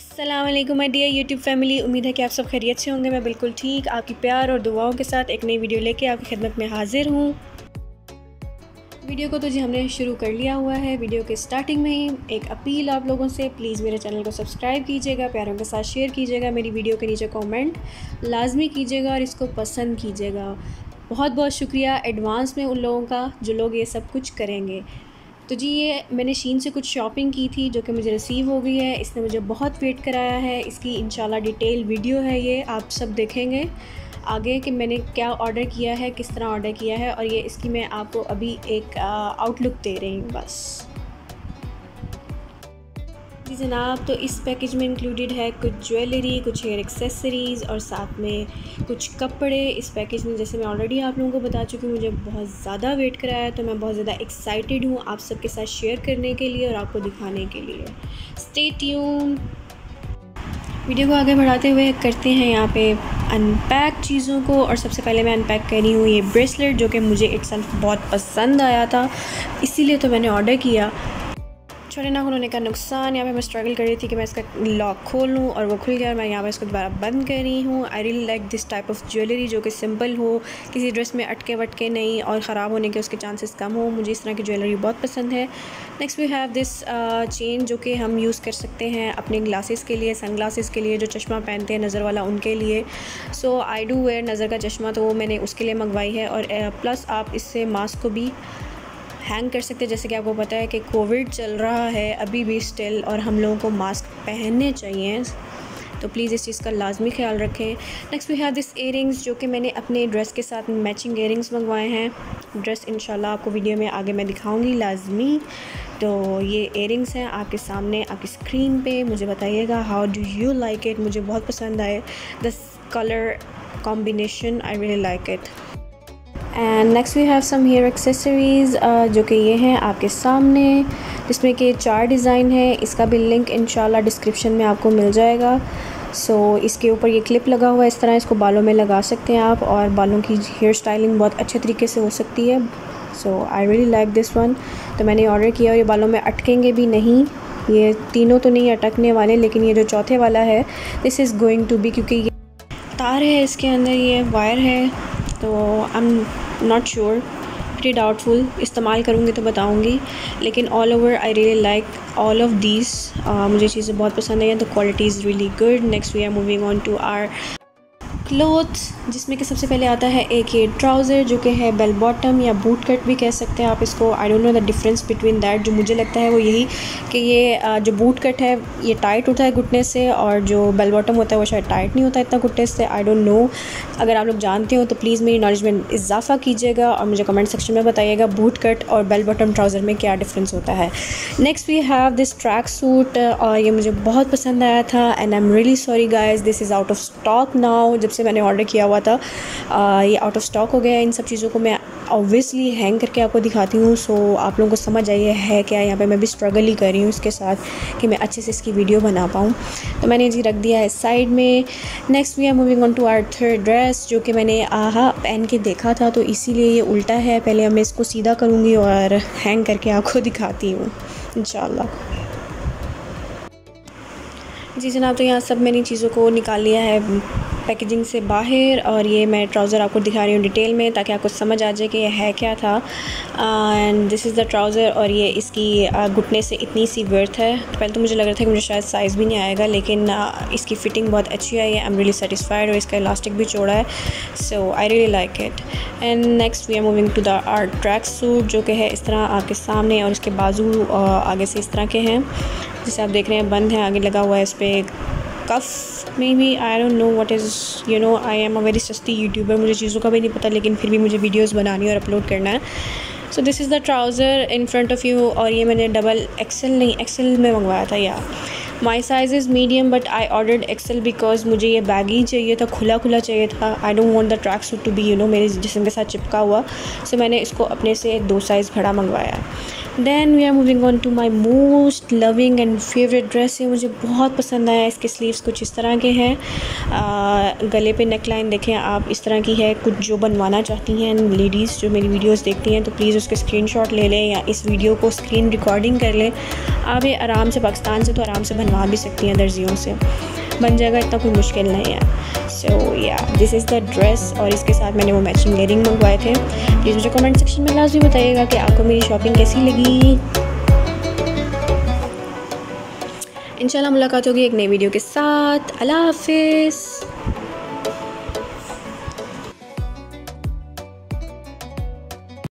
Aslam my dear YouTube family उम्मीद है कि आप सब खैरियत से होंगे। मैं बिल्कुल ठीक, आपकी प्यार और दुआओं के साथ एक नई वीडियो लेके आपकी खिदमत में हाजिर हूँ। वीडियो को तो जी हमने शुरू कर लिया हुआ है। वीडियो के स्टार्टिंग में ही एक अपील आप लोगों से, प्लीज़ मेरे चैनल को सब्सक्राइब कीजिएगा, प्यारों के साथ शेयर कीजिएगा, मेरी वीडियो के नीचे कमेंट लाजमी कीजिएगा और इसको पसंद कीजिएगा। बहुत बहुत शुक्रिया एडवांस में उन लोगों का, जो लोग ये सब कुछ करेंगे। तो जी, ये मैंने शीन से कुछ शॉपिंग की थी जो कि मुझे रिसीव हो गई है। इसने मुझे बहुत वेट कराया है। इसकी इंशाल्लाह डिटेल वीडियो है ये, आप सब देखेंगे। आगे कि मैंने क्या ऑर्डर किया है, किस तरह ऑर्डर किया है और ये इसकी मैं आपको अभी एक आउटलुक दे रही हूँ, बस। जी जनाब तो इस पैकेज में इंक्लूडेड है कुछ ज्वेलरी कुछ हेयर एक्सेसरीज़ और साथ में कुछ कपड़े। इस पैकेज में जैसे मैं ऑलरेडी आप लोगों को बता चुकी हूँ, मुझे बहुत ज़्यादा वेट कराया तो मैं बहुत ज़्यादा एक्साइटेड हूँ आप सबके साथ शेयर करने के लिए और आपको दिखाने के लिए। स्टे ट्यून वीडियो को आगे बढ़ाते हुए करते हैं यहाँ पे अनपैक चीज़ों को और सबसे पहले मैं अनपैक कर रही हूँ ये ब्रेसलेट जो कि मुझे इट्स बहुत पसंद आया था। इसीलिए तो मैंने ऑर्डर किया। छोटे ना होने का नुकसान यहाँ पे मैं स्ट्रगल कर रही थी कि मैं इसका लॉक खोल लूँ और वो खुल गया और मैं यहाँ पे इसको दोबारा बंद कर रही हूँ। I really like this type of jewellery जो कि सिंपल हो किसी ड्रेस में अटके वटके नहीं और ख़राब होने के उसके चांसेस कम हो। मुझे इस तरह की ज्वेलरी बहुत पसंद है। Next we have this chain जो कि हम यूज़ कर सकते हैं अपने ग्लासेस के लिए सन ग्लासेस के लिए जो चश्मा पहनते हैं नज़र वाला उनके लिए। सो आई डू वेयर नज़र का चश्मा तो वो मैंने उसके लिए मंगवाई है और प्लस uh, आप इससे मास्क को भी हैंग कर सकते हैं। जैसे कि आपको पता है कि कोविड चल रहा है अभी भी स्टिल और हम लोगों को मास्क पहनने चाहिए। तो प्लीज़ इस चीज़ का लाजमी ख्याल रखें। Next we have this ear जो कि मैंने अपने ड्रेस के साथ मैचिंग इयर मंगवाए हैं। ड्रेस इंशाल्लाह आपको वीडियो में आगे मैं दिखाऊँगी लाजमी। तो ये इयर हैं आपके सामने, आपकी स्क्रीन पे। मुझे बताइएगा how do you like it मुझे बहुत पसंद आए। The colour combination I really like it and next we have some hair accessories जो कि ये हैं आपके सामने जिसमें कि चार डिज़ाइन है। इसका भी लिंक इन डिस्क्रिप्शन में आपको मिल जाएगा। सो so, इसके ऊपर ये क्लिप लगा हुआ है इस तरह इसको बालों में लगा सकते हैं आप और बालों की हेयर स्टाइलिंग बहुत अच्छे तरीके से हो सकती है। So I really like this one तो मैंने ऑर्डर किया और ये बालों में अटकेंगे भी नहीं। ये तीनों तो नहीं अटकने वाले लेकिन ये जो चौथे वाला है this is going to be क्योंकि ये तार है इसके अंदर ये वायर है। तो I am not sure pretty doubtful इस्तेमाल करूँगी तो बताऊँगी. लेकिन all over I really like all of these मुझे चीज़ें बहुत पसंद आई the quality is really good next we are moving on to our clothes, जिसमें कि सबसे पहले आता है एक ये ट्राउज़र, जो कि है बेल बॉटम या बूट कट भी कह सकते हैं आप इसको। I don't know the difference between that जो मुझे लगता है वो यही कि ये जो बूट कट है, ये टाइट होता है घुटने से और जो बेल बॉटम होता है वो शायद टाइट नहीं होता इतना घुटने से। आई डोंट नो अगर आप लोग जानते हो तो प्लीज़ मेरी नॉलेज में इजाफा कीजिएगा और मुझे कमेंट सेक्शन में बताइएगा बूट कट और बेल बॉटम ट्राउज़र में क्या डिफरेंस होता है। Next we have this track suit और ये मुझे बहुत पसंद आया था and I am really sorry guys this is out of stock now जब से मैंने ऑर्डर किया हुआ था। आ, ये आउट ऑफ़ स्टॉक हो गया इन सब चीज़ों को। मैं ऑब्वियसली हैंग करके आपको दिखाती हूँ सो आप लोगों को समझ आइए है क्या? यहाँ पे मैं भी स्ट्रगल ही कर रही हूँ इसके साथ कि मैं अच्छे से इसकी वीडियो बना पाऊँ। तो मैंने जी रख दिया है साइड में। Next we are moving on to our third dress जो कि मैंने आहा पहन के देखा था तो इसीलिए ये उल्टा है। पहले मैं इसको सीधा करूँगी और हैंग करके आपको दिखाती हूँ इन जी जनाब तो यहाँ सब मैंने चीज़ों को निकाल लिया है। पैकेजिंग से बाहर और ये मैं ट्राउज़र आपको दिखा रही हूँ डिटेल में ताकि आपको समझ आ जाए कि ये है क्या था। And this is the trouser और ये इसकी घुटने से इतनी सी वर्थ है। तो पहले तो मुझे लग रहा था कि मुझे शायद साइज़ भी नहीं आएगा, लेकिन इसकी फ़िटिंग बहुत अच्छी आई है। आई एम रियली सेटिस्फाइड और इसका इलास्टिक भी चौड़ा है। So I really like it and next we are moving to the art track suit जो कि है इस तरह आपके सामने और इसके बाजू आगे से इस तरह के हैं। जैसे आप देख रहे हैं, बंद है, आगे लगा हुआ है इस पर कफ में भी I don't know what is you know I am a very सस्ती यूट्यूबर मुझे चीज़ों का भी नहीं पता, लेकिन फिर भी मुझे वीडियोज़ बनानी और अपलोड करना है। So this is the trouser in front of you और ये मैंने डबल एक्सेल नहीं एक्सेल में मंगवाया था यार my size is medium but I order XL because मुझे ये बैग ही चाहिए था खुला खुला चाहिए था। I don't want the track suit to be you know मेरे जिसम के साथ चिपका हुआ। सो मैंने इसको अपने से दो साइज़ बड़ा मंगवाया। Then we are moving on to my most loving and favourite dress ये मुझे बहुत पसंद आया। इसके स्लीव्स कुछ इस तरह के हैं। गले पे नेक लाइन देखें, आप इस तरह की है। कुछ जो बनवाना चाहती हैं लेडीज़ जो मेरी वीडियोस देखती हैं तो प्लीज़ उसके स्क्रीनशॉट ले लें या इस वीडियो को स्क्रीन रिकॉर्डिंग कर लें। आप ये आराम से पाकिस्तान से तो आराम से बना बनवा भी सकती हैं दर्जियों से। बन जाएगा, इतना कोई मुश्किल नहीं है। सो या दिस इज़ द ड्रेस और इसके साथ मैंने वो मैचिंग इयरिंग मंगवाए थे। प्लीज़ मुझे कमेंट सेक्शन में लाजमी बताइएगा कि आपको मेरी शॉपिंग कैसी लगी। इंशाल्लाह मुलाकात होगी एक नई वीडियो के साथ। अल्लाह हाफिज़।